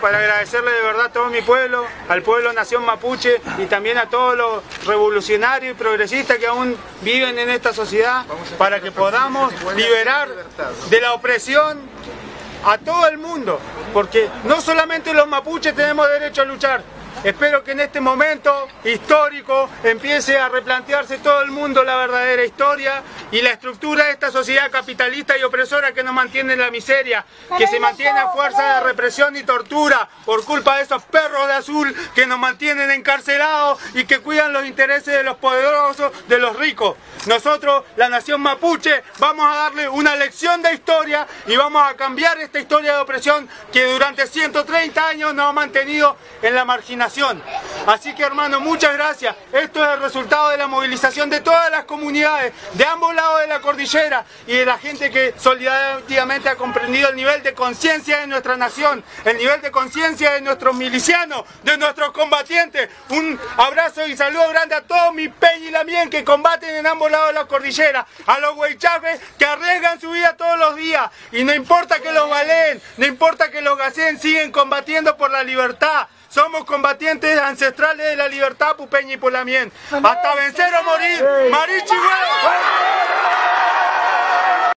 para agradecerle de verdad a todo mi pueblo, al pueblo Nación Mapuche y también a todos los revolucionarios y progresistas que aún viven en esta sociedad para que podamos liberar de la opresión a todo el mundo, porque no solamente los mapuches tenemos derecho a luchar, Espero que en este momento histórico empiece a replantearse todo el mundo la verdadera historia y la estructura de esta sociedad capitalista y opresora que nos mantiene en la miseria, que se mantiene a fuerza de represión y tortura por culpa de esos perros de azul que nos mantienen encarcelados y que cuidan los intereses de los poderosos, de los ricos. Nosotros, la nación mapuche, vamos a darle una lección de historia y vamos a cambiar esta historia de opresión que durante 130 años nos ha mantenido en la marginación Así que hermano, muchas gracias. Esto es el resultado de la movilización de todas las comunidades, de ambos lados de la cordillera y de la gente que solidariamente ha comprendido el nivel de conciencia de nuestra nación, el nivel de conciencia de nuestros milicianos, de nuestros combatientes. Un abrazo y saludo grande a todos mis peña y lamien que combaten en ambos lados de la cordillera, a los huaychafes que arriesgan su vida todos los días y no importa que los valen, no importa que los gaseen, siguen combatiendo por la libertad. Somos combatientes ancestrales de la libertad, Pupeña y Polamien. Hasta vencer o morir. Marichi,